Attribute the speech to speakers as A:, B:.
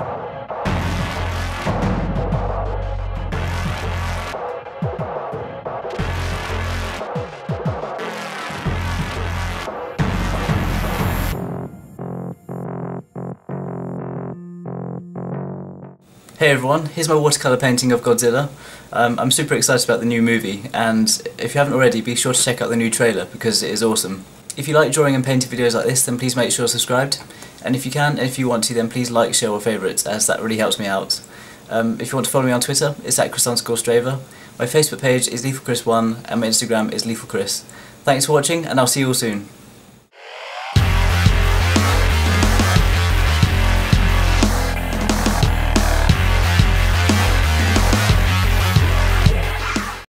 A: Hey everyone, here's my watercolour painting of Godzilla. Um, I'm super excited about the new movie, and if you haven't already, be sure to check out the new trailer because it is awesome. If you like drawing and painting videos like this, then please make sure you're subscribed and if you can, if you want to then please like, share or favourite as that really helps me out. Um, if you want to follow me on Twitter, it's at Chris underscore. My Facebook page is LethalChris1 and my Instagram is LethalChris. Thanks for watching and I'll see you all soon.